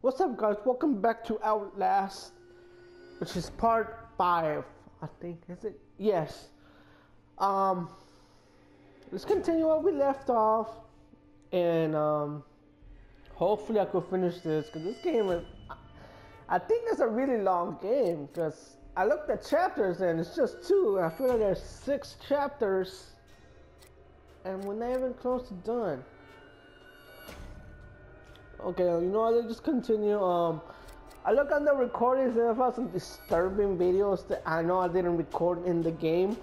What's up, guys? Welcome back to Outlast, which is part five, I think. Is it? Yes. Um, let's continue where we left off, and um, hopefully I could finish this because this game is. I think it's a really long game because I looked at chapters and it's just two. I feel like there's six chapters, and we're not even close to done. Okay, you know what? Let's just continue. Um, I look on the recordings and I found some disturbing videos that I know I didn't record in the game.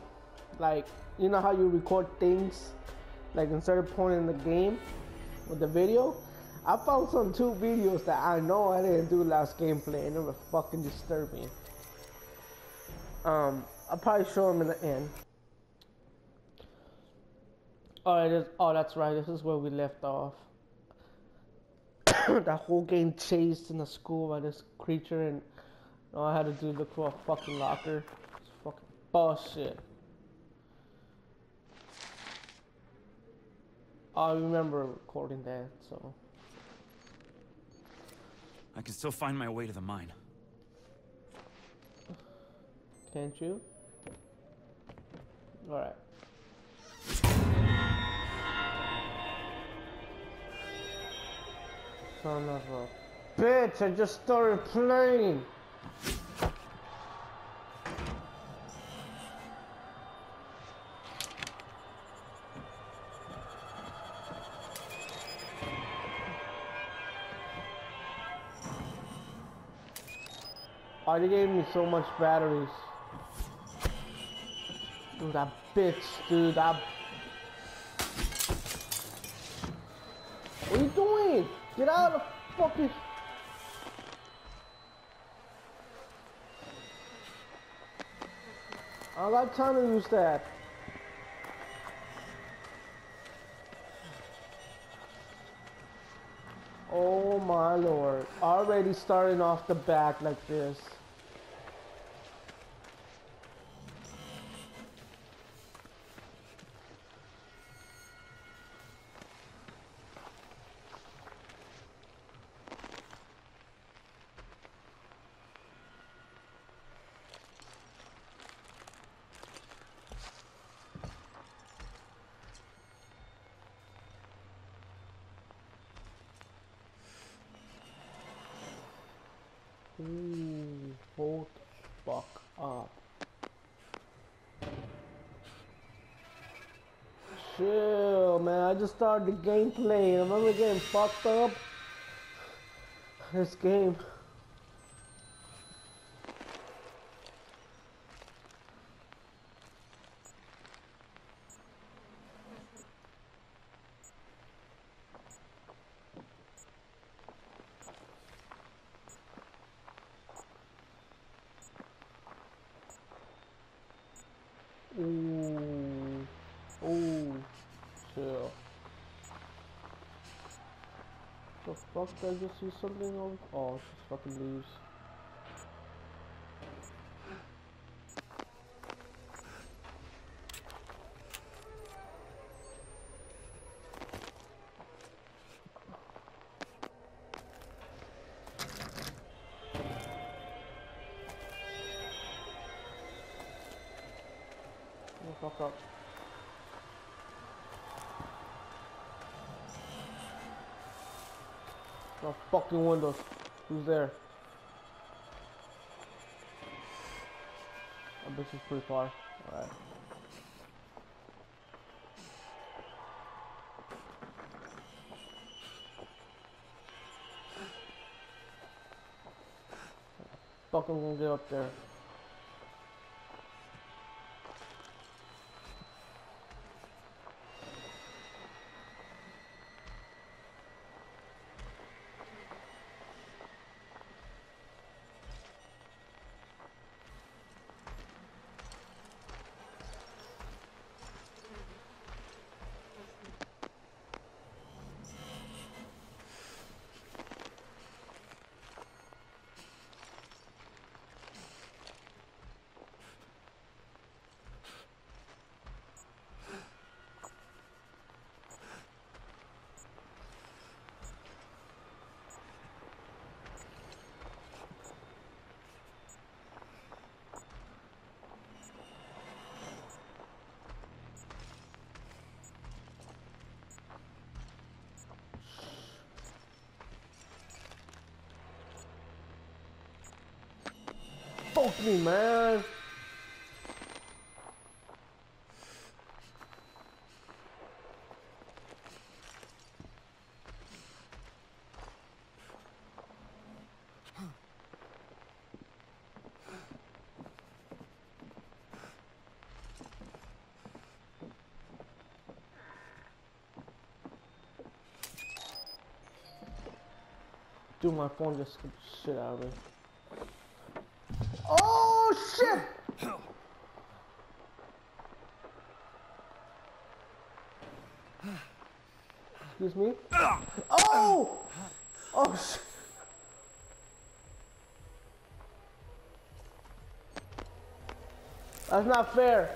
Like, you know how you record things, like in certain point in the game with the video. I found some two videos that I know I didn't do last gameplay, and they were fucking disturbing. Um, I'll probably show them in the end. Alright, oh, that's right. This is where we left off. that whole game chased in the school by this creature and all I had to do look for a fucking locker. It's fucking bullshit. I remember recording that, so. I can still find my way to the mine. Can't you? Alright. Son of a bitch, I just started playing. Why they gave me so much batteries? Dude, that bitch, dude, that... Get out of fucking... I got time to use that. Oh my lord. Already starting off the back like this. Ooh, hold the fuck up. Chill, I started the gameplay I'm only getting fucked up. This game. Ooh. Ooh. Chill. Did I just see something over? Oh, just fucking leaves. No windows. Who's there? Oh, this is pretty far. Alright. Fucking gonna get up there. Poked me, man. Dude, my phone just scared the shit out of me. Shit! Excuse me? Oh! Oh shit! That's not fair.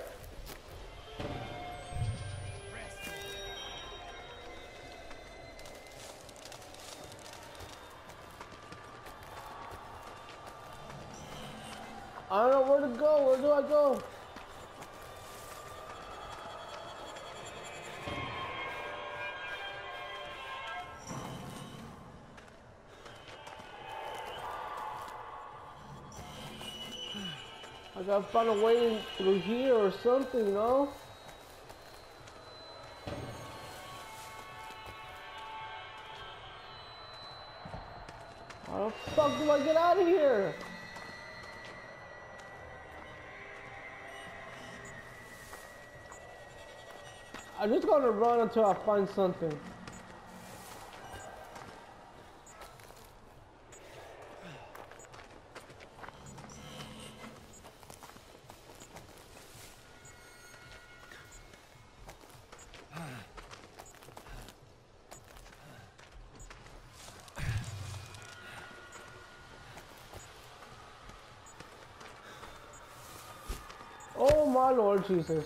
I don't know where to go. Where do I go? I gotta find a way through here or something, you know? How the fuck do I get out of here? I'm just gonna run until I find something. Oh my Lord Jesus.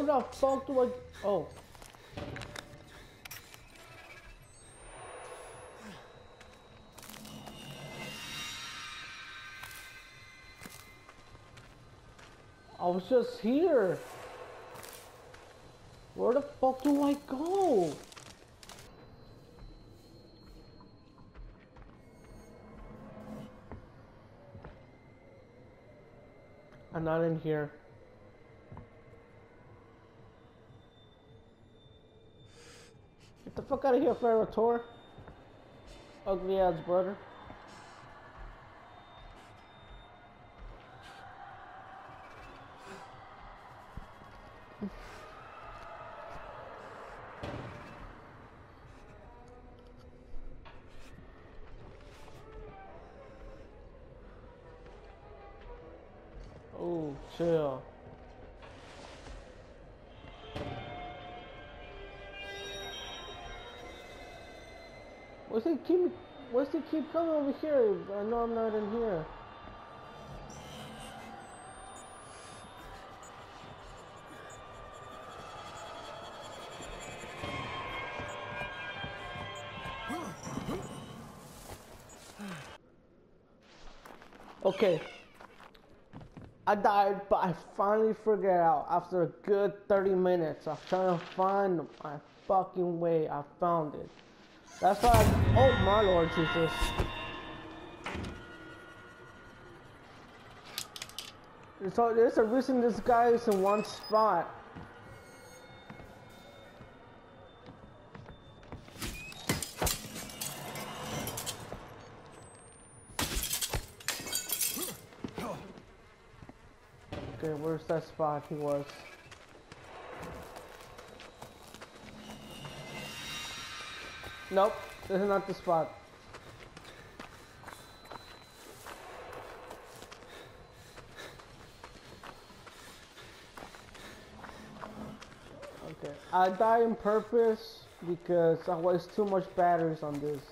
How the fuck do I... Oh. I was just here. Where the fuck do I go? I'm not in here. Fuck out of here, Ferrator. Ugly ass brother. Oh, chill. What's he keep? What's keep coming over here? I know I'm not in here. Okay. I died, but I finally figured out after a good 30 minutes of trying to find my fucking way. I found it. That's why I, oh my lord Jesus. So there's a reason this guy is in one spot. Okay, where's that spot he was? Nope, this is not the spot. Okay, I die on purpose because I waste too much batteries on this.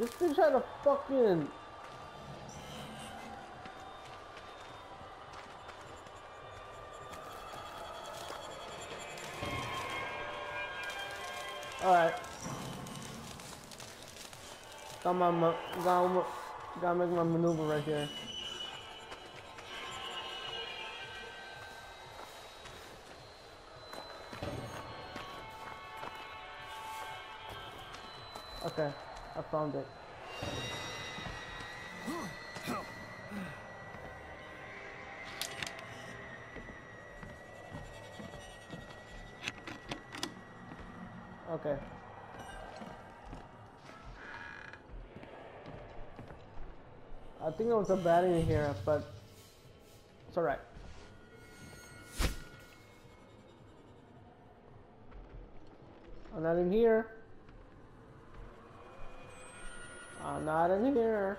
This bitch had a fucking. Alright. Got my, ma- got my, gotta make my maneuver right here. Okay, I found it. Okay. I think there was a battery here, but it's alright. I'm in here. Not in here.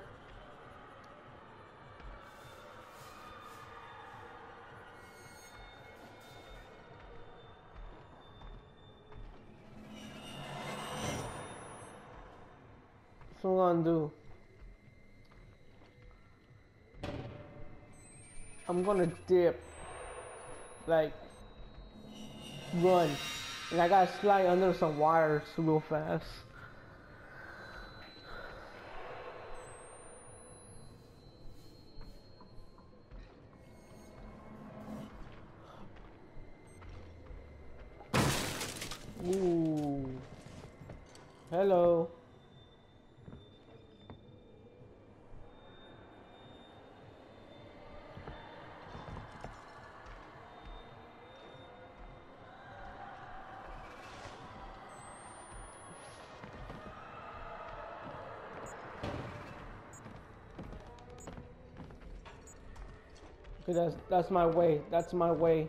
So I'm gonna do? I'm gonna dip, like run, and I gotta slide under some wires real fast. That's that's my way. That's my way.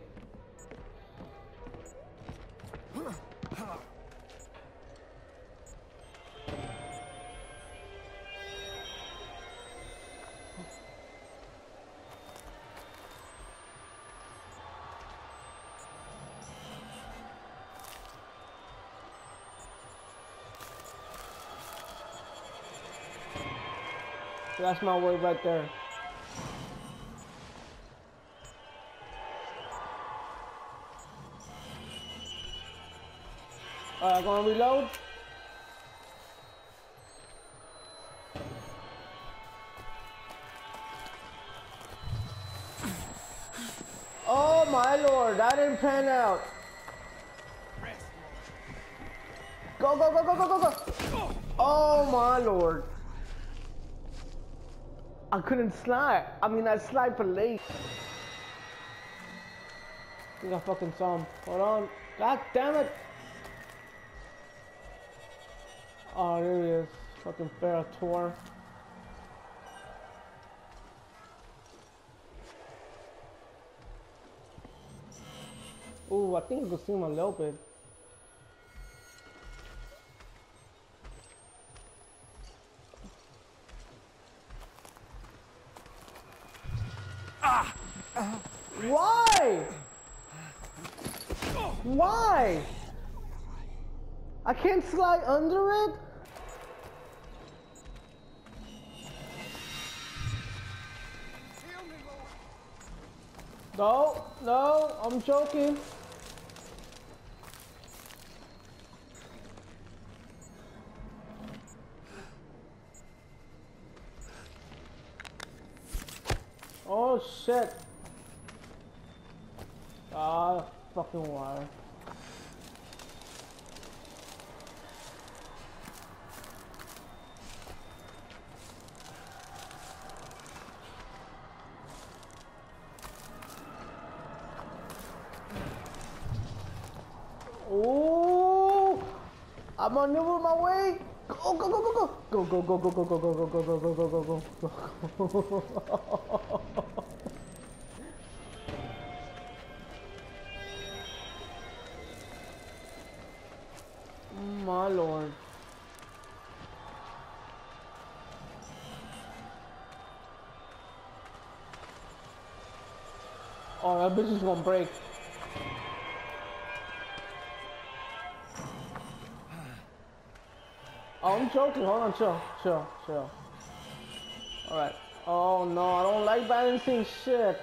That's my way right there. Alright, gonna reload. Oh my lord, that didn't pan out. Go, go, go, go, go, go, go. Oh my lord. I couldn't slide. I mean, I slide for late. I think I fucking saw him. Hold on. God damn it. Oh, there he is. Fucking Ferrator. Ooh, I think I can see him a little bit. Why? Why? I can't slide under it? No, no, I'm joking. Oh shit. Ah, fucking wire. On my way. Go, go, go, go, go. Go, go, go, go, go, go, go, go, go, go, go, go, go, go, go. My lord. Oh, that bitch is gonna break. Joking. Hold on, chill, chill, chill. All right. Oh no, I don't like balancing shit.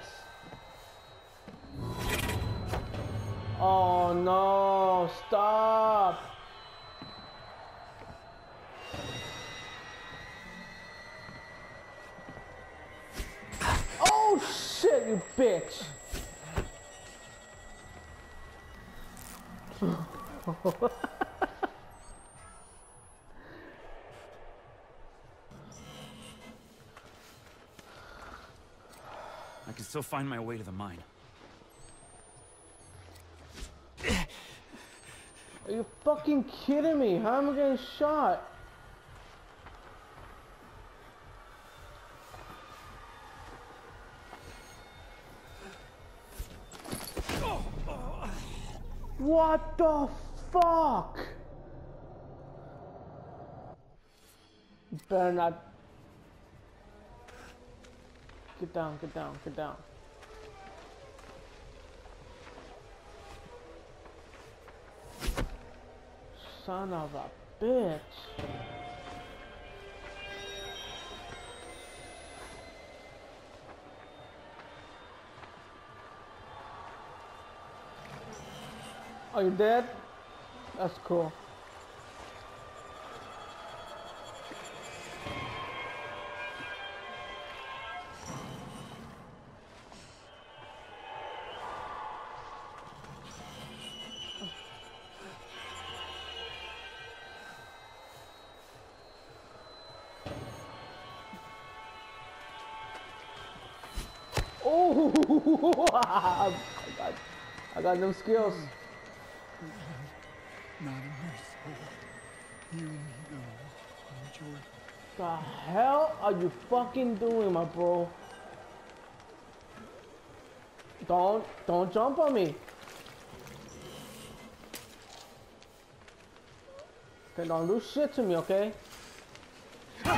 Oh no, stop. Oh shit, you bitch. I can still find my way to the mine. Are you fucking kidding me? How am I getting shot? What the fuck? You better not. Get down, get down, get down. Son of a bitch. Are you dead? That's cool. I got, I got no skills. Not soul. You know. The hell are you fucking doing, my bro? Don't, don't jump on me. Okay, don't do shit to me, okay? Get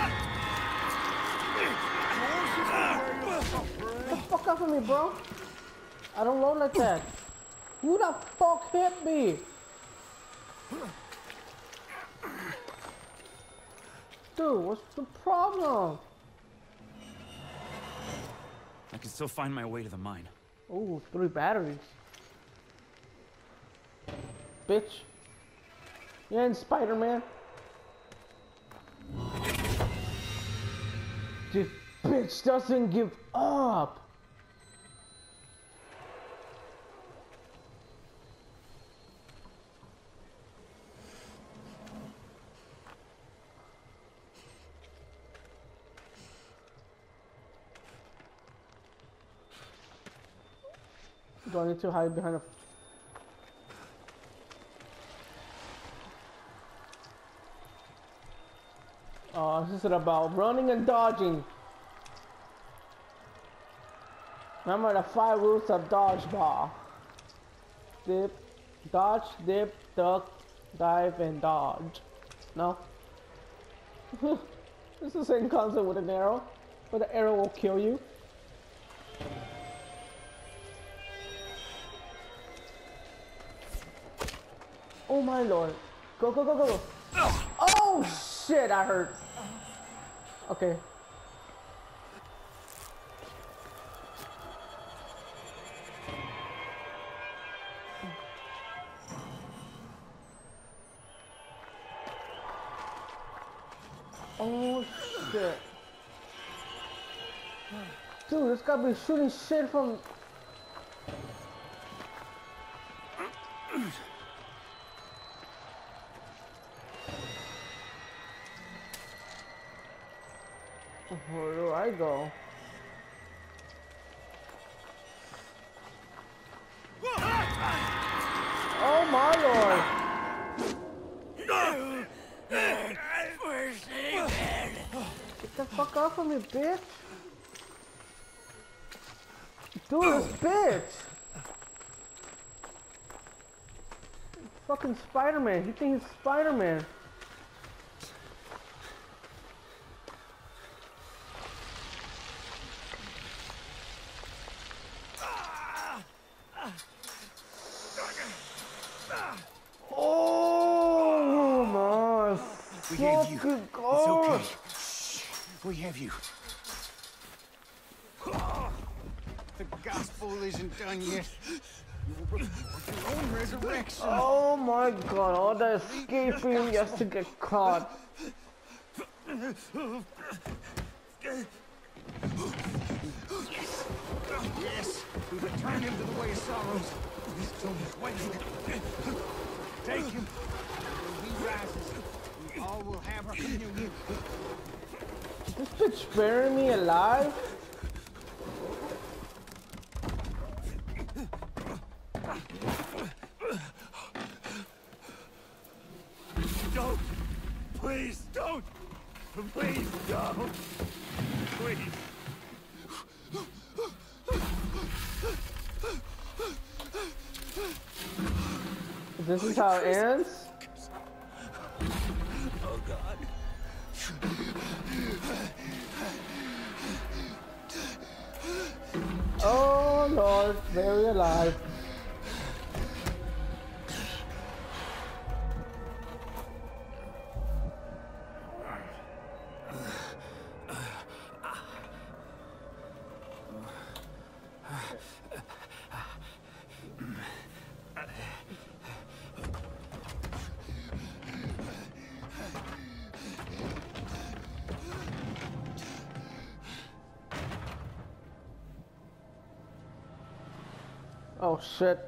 the fuck off of me, bro. I don't roll like that. Who the fuck hit me? Dude, what's the problem? I can still find my way to the mine. Oh, three batteries. Bitch. You ain't Spider-Man. This bitch doesn't give up. Do I need to hide behind a Oh, this is about running and dodging. Remember the five rules of dodgeball. Dip, dodge, dip, duck, dive, and dodge. No? it's the same concept with an arrow, but the arrow will kill you. My lord. Go, go, go, go, go. Oh shit, I hurt. Okay. Oh shit. Dude, this guy be shooting shit from Where do I go? Oh my lord! Get the fuck off of me, bitch! Dude, this bitch! Fucking Spider-Man. He thinks he's Spider-Man. Oh my We have you. fucking It's god! okay. Shh. We have you. The gospel isn't done yet. You will report your own resurrection. Oh my god, all that escaping just to get caught. Yes, we return him to the way of sorrows. So wait. Take him. When he rises, we all will have our communion. Is this bitch burying me alive? Don't! Please, don't! Please, don't! Please! This is how it ends? Oh, God. Oh lord, very alive. Oh shit.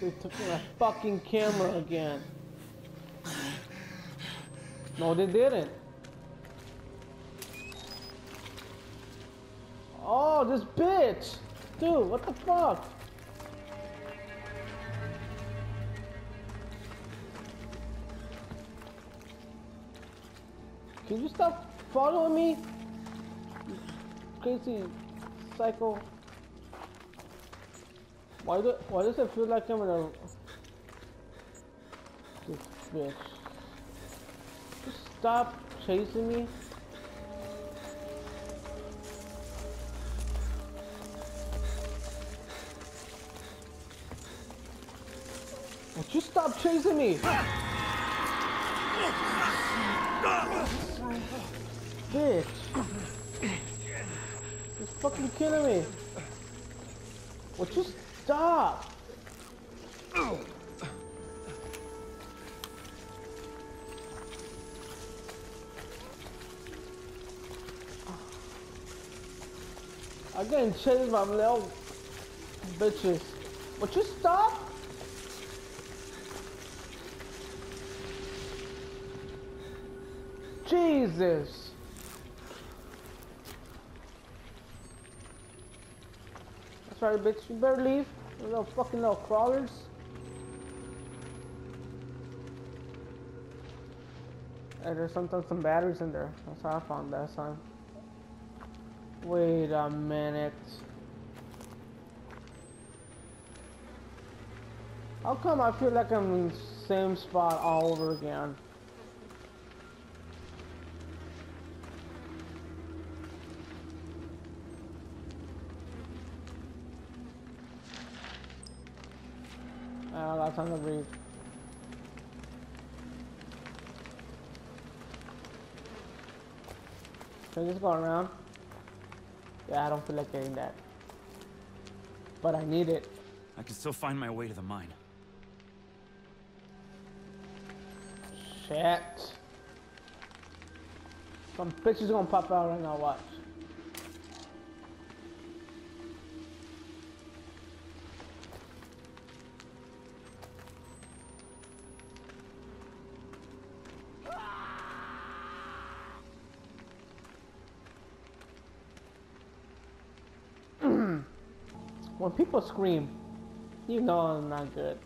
They took my fucking camera again. No, they didn't. Oh, this bitch! Dude, what the fuck? Can you stop following me? Crazy psycho. Why do why does it feel like I'm in a this bitch? Just stop chasing me. Would you stop chasing me? Bitch. He's fucking killing me. Would you stop? I'm getting chased by little bitches. Would you stop? Jesus. Right, bitch. You better leave. You little fucking little crawlers. Hey, there's sometimes some batteries in there. That's how I found that time. Wait a minute. How come I feel like I'm in the same spot all over again? That's time to breathe. Can I just go around? Yeah, I don't feel like getting that. But I need it. I can still find my way to the mine. Shit. Some bitches gonna pop out right now, watch. When people scream, you know I'm not good.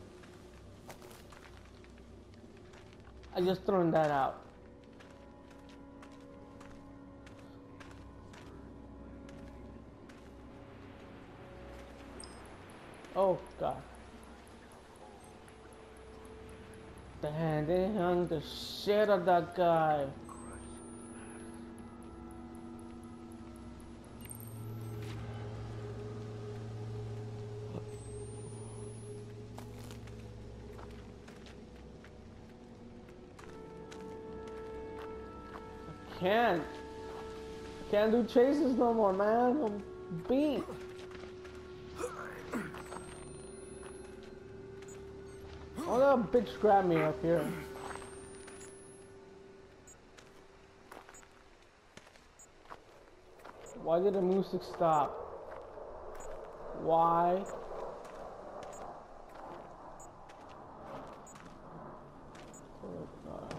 I just thrown that out. Oh god. understand. They hung the shit of that guy. Can't. I can't do chases no more, man. I'm beat. Oh, that bitch grabbed me up here. Why did the music stop? Why? Oh, God.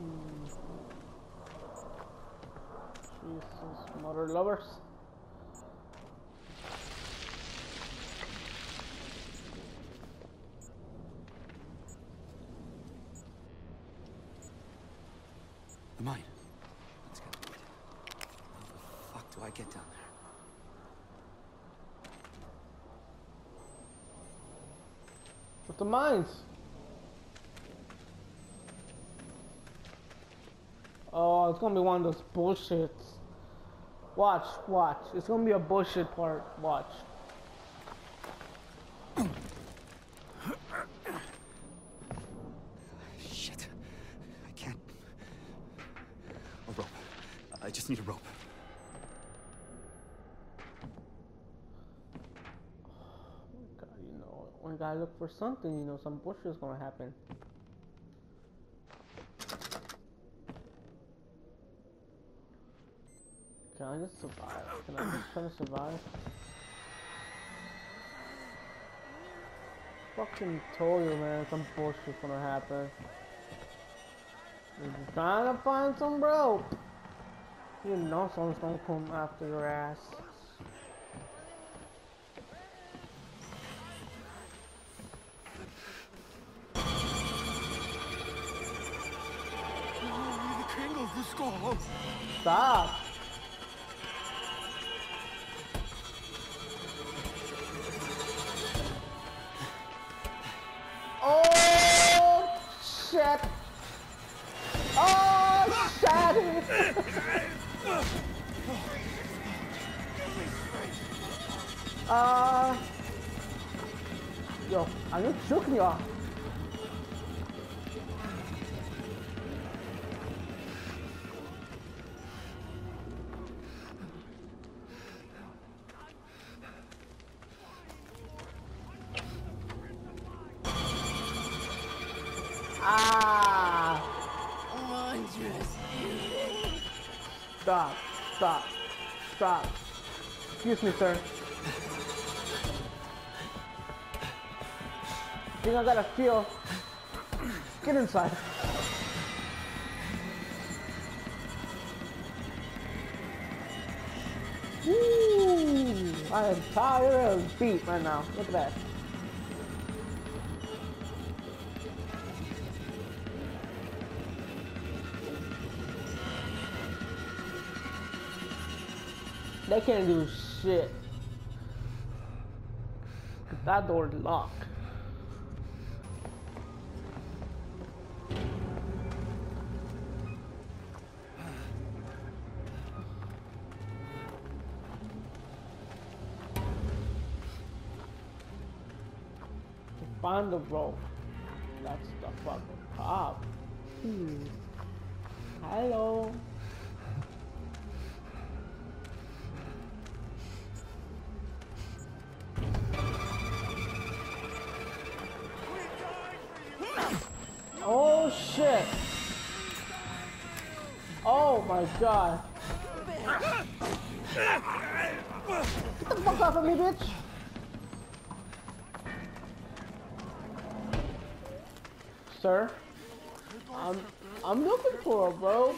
Hmm. Jesus, mother lovers. The mine. Let's get to it. How the fuck do I get down there? With the mines. Oh, it's gonna be one of those bullshits. Watch, watch. It's gonna be a bullshit part. Watch. Shit. I can't. A rope. I just need a rope. God, you know, when you gotta look for something, you know, some bullshit's gonna happen. Can I just survive? Can I just try to survive? Fucking told you, man, some bullshit's gonna happen. You're trying to find some rope. You know someone's gonna come after your ass. The king of the skull. Stop. Oh shit! Oh shit! uh, yo, I need to Excuse me, sir. think I gotta feel. Get inside. Woo! I am tired of beat right now. Look at that. They can't do shit. That door's locked. Find the rope. That's the fucking cop. Hmm. Hello. I'm I'm looking for a bro.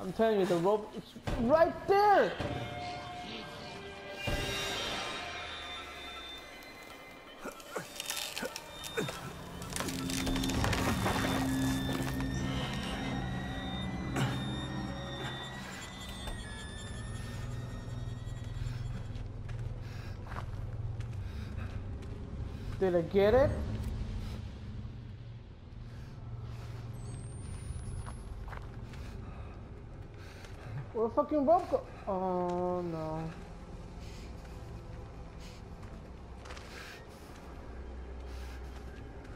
I'm telling you, the rope is right there. Did I get it? Where fucking rope go? Oh no.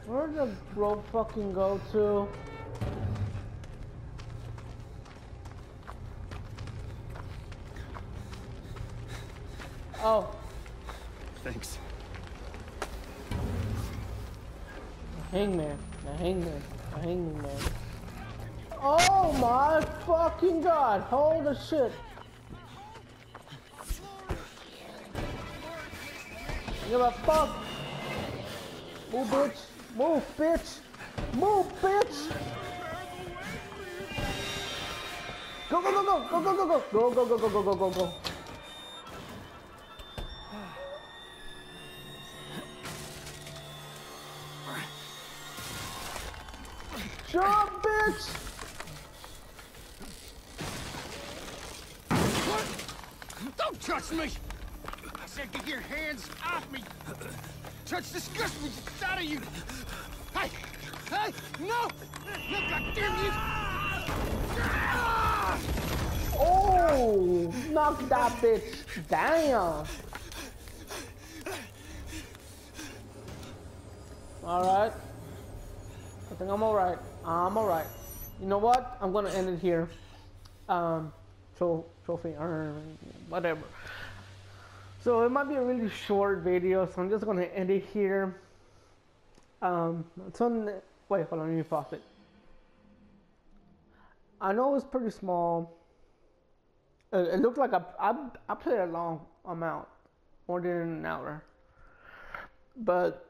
Where the rope fucking go to? Hangman. The hangman. The hangman. Oh my fucking god. Holy shit. Give a fuck. Move, bitch. Move, bitch. Move, bitch. Go, go, go, go. Go, go, go, go. Go, go, go, go, go, go, go, go. Don't touch me! I said get your hands off me! Touch disgust me just out of you! Hey! Hey! No! No, goddamn you! Ah! Oh, knock that bitch down. Alright. Think I'm alright. I'm alright. You know what? I'm gonna end it here. Um, tro trophy whatever. So it might be a really short video, so I'm just gonna end it here. Um, so wait, hold on, let me pause it. I know it's pretty small. It, it looked like I, I I played a long amount, more than an hour. But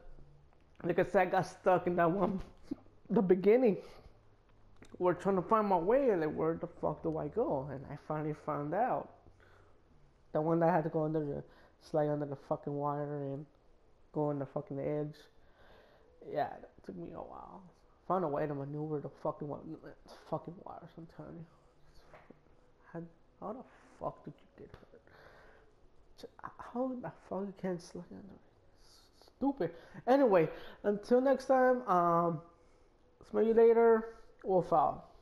like I said, I got stuck in that one, the beginning. We're trying to find my way, and like where the fuck do I go? And I finally found out. The one that I had to go under the slide under the fucking wire and go on the fucking edge. Yeah, that took me a while. Found a way to maneuver the fucking wi- fucking wires. I'm telling you. How, how the fuck did you get hurt? How the fuck you can't slide under it? Stupid. Anyway, until next time. Um, smell you later. Wolf out.